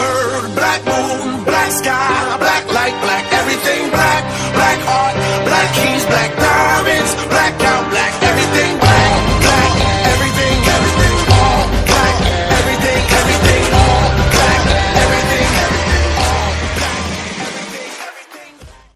bird, black moon, black sky, black light, black everything black, black heart, black keys, black diamond.